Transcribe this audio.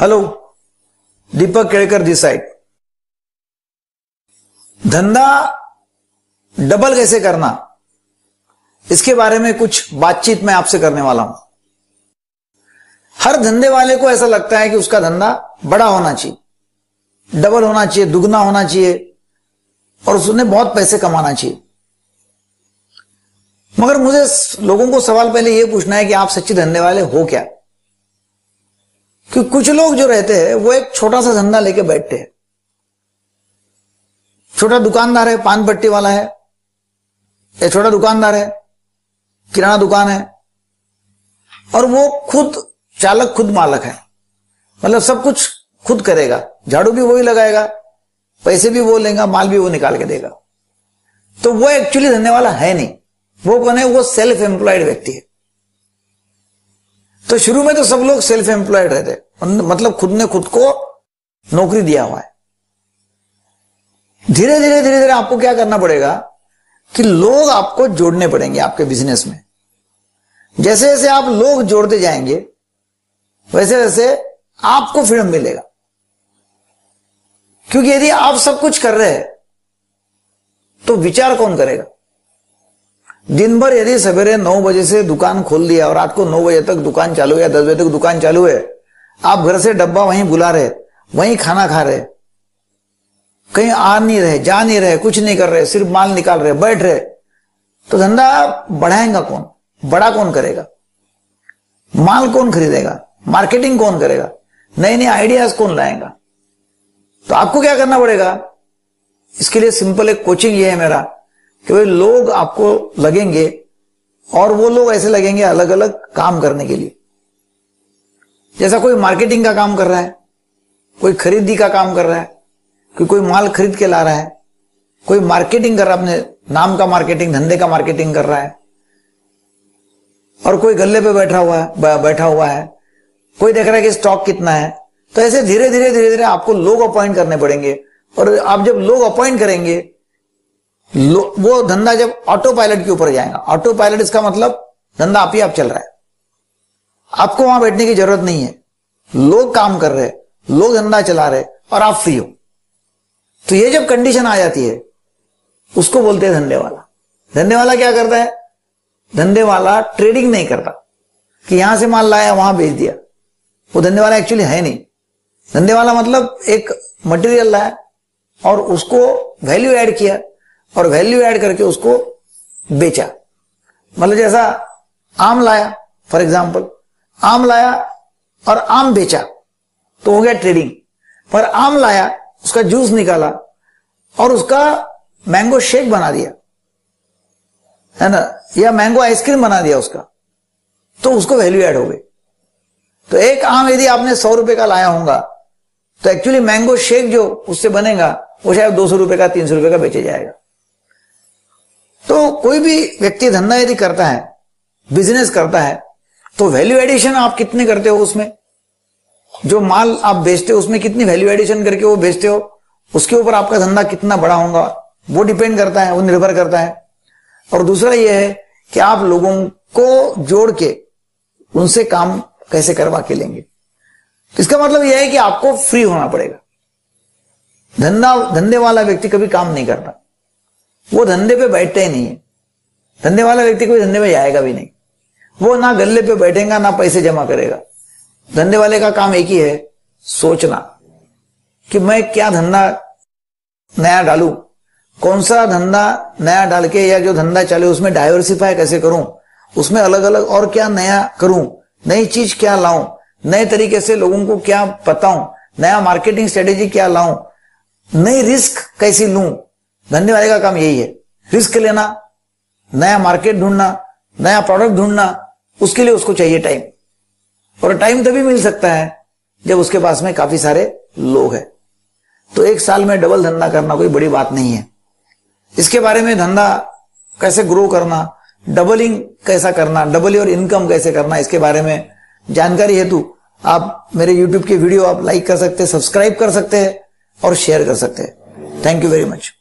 Hello Deepak Kedkar this side धंधा double कैसे करना? इसके बारे में कुछ बातचीत मैं आपसे करने वाला हूँ। हर धंधे वाले को ऐसा लगता है कि उसका धंधा बड़ा होना चाहिए। डबल होना चाहिए, दुगना होना चाहिए, और उसने बहुत पैसे कमाना चाहिए। मगर मुझे लोगों को सवाल पहले यह पूछना है कि आप सच्चे धंधे वाले हो क्या? कि कुछ लोग जो रहते हैं, वो एक छोटा सा धंधा लेके बैठते हैं। छोटा दुकानदार है, पान पट्टी वाला है, या छोटा दुकानदार है, किराना दुकान है, और वो खुद, चालक खुद मालक है। मतलब सब कुछ खुद करेगा। झाड़ू भी वही लगाएगा, पैसे भी वो लेगा, माल भी वो निकाल के देगा। तो वो एक्चुअली धंधे वाला है नहीं। वो कौन है? वो सेल्फ एम्प्लॉयड व्यक्ति है। तो शुरू में तो सब लोग सेल्फ एम्प्लॉयड रहते मतलब खुद ने खुद को नौकरी दिया हुआ है। धीरे धीरे धीरे धीरे आपको क्या करना पड़ेगा कि लोग आपको जोड़ने पड़ेंगे आपके बिज़नेस में। जैसे जैसे आप लोग जोड़ते जाएँगे, वैसे वैसे आपको फ्रीडम मिलेगा। क्योंकि यदि आप सब कुछ कर रहे हैं तो विचार कौन करेगा? दिन भर यदि सवेरे नौ बजे से दुकान खोल दिया और रात को नौ बजे तक दुकान चालू है, दस बजे तक दुकान चालू है, आप घर से डब्बा वहीं बुला रहे, वहीं खाना खा रहे, कहीं आ नहीं रहे, जा नहीं रहे, कुछ नहीं कर रहे, सिर्फ़ माल निकाल रहे, बैठ रहे तो धंधा बढ़ाएगा कौन? बड़ा कौन करेगा? माल कौन खरीदेगा? मार्केटिंग कौन करेगा? नए नए आइडियाज़ कौन लाएगा? तो आपको क्या करना पड़ेगा? इसके लिए सिंपल एक कोचिंग ये है मेरा। कि भाई लोग आपको लगेंगे और वो लोग ऐसे लगेंगे अलग अलग काम करने के लिए। जैसा कोई मार्केटिंग का काम कर रहा है, कोई खरीदी का काम कर रहा है, कि कोई माल खरीद के ला रहा है, कोई मार्केटिंग कर रहा है, अपने नाम का मार्केटिंग धंधे का मार्केटिंग कर रहा है, और कोई गले पे बैठा हुआ है बैठा हुआ है, कोई देख रहा है कि स्टॉक कितना है तो ऐसे धीरे धीरे धीरे धीरे आपको लोग अपॉइंट करने पड़ेंगे। और आप जब लोग अपॉइंट करेंगे वो धंधा जब ऑटो पायलट के ऊपर जाएगा। ऑटो पायलट इसका मतलब धंधा आप ही आप चल रहा है। आपको वहाँ बैठने की ज़रूरत नहीं है। लोग काम कर रहे लोग धंधा चला रहे और आप फ्री हो। तो ये जब कंडीशन आ जाती है, उसको बोलते हैं धंधे वाला धंधे वाला क्या करता है? धंधे वाला ट्रेडिंग नहीं करता। कि यहाँ से माल लाया, वहाँ बेच दिया। वो धंधे वाला एक्चुअली है नहीं। धंधे वाला मतलब एक मटेरियल लाया और उसको वैल्यू ऐड किया। और वैल्यू ऐड करके उसको बेचा। मतलब जैसा आम लाया फॉर एग्ज़ाम्पल आम लाया और आम बेचा तो हो गया ट्रेडिंग पर आम लाया, उसका जूस निकाला और उसका मैंगो शेक बना दिया। है ना? या मैंगो आइसक्रीम बना दिया उसका। तो उसको वैल्यू ऐड हो गई तो एक आम यदि आपने सौ रुपए का लाया होगा तो एक्चुअली मैंगो शेक जो उससे बनेगा, वो शायद दो सौ रुपए का, तीन सौ रुपए का बेचे जाएगा। तो कोई भी व्यक्ति धंधा यदि करता है बिज़नेस करता है तो वैल्यू एडिशन आप कितने करते हो उसमें? जो माल आप बेचते हो, उसमें कितनी वैल्यू एडिशन करके वो बेचते हो? उसके ऊपर आपका धंधा कितना बड़ा होगा? वो डिपेंड करता है, वो निर्भर करता है। और दूसरा यह है कि आप लोगों को जोड़ के उनसे काम कैसे करवा के लेंगे। इसका मतलब यह है कि आपको फ्री होना पड़ेगा। धंधा, धंधे वाला व्यक्ति कभी काम नहीं करता। वो धंधे पे बैठते ही नहीं है। धंधे वाला व्यक्ति कोई धंधे में जाएगा भी नहीं। वो ना गले पे बैठेगा, ना पैसे जमा करेगा। धंधे वाले का काम एक ही है, सोचना कि मैं क्या धंधा नया डालू, कौन सा धंधा नया डाल के या जो धंधा चले उसमें डाइवर्सिफाई कैसे करूँ, उसमें अलग अलग और क्या नया करूँ, नई चीज़ क्या लाऊं, नए तरीके से लोगों को क्या बताऊँ, नया मार्केटिंग स्ट्रेटेजी क्या लाऊं, नई रिस्क कैसी लूँ धंधे वाले का काम यही है। रिस्क लेना, नया मार्केट ढूंढना, नया प्रोडक्ट ढूंढना, उसके लिए उसको चाहिए टाइम और टाइम तभी मिल सकता है जब उसके पास में काफ़ी सारे लोग हैं। तो एक साल में डबल धंधा करना कोई बड़ी बात नहीं है। इसके बारे में धंधा कैसे ग्रो करना डबलिंग कैसा करना डबल और इनकम कैसे करना, इसके बारे में जानकारी हेतु आप मेरे यूट्यूब के वीडियो आप लाइक कर सकते हैं सब्सक्राइब कर सकते हैं और शेयर कर सकते हैं। Thank you very much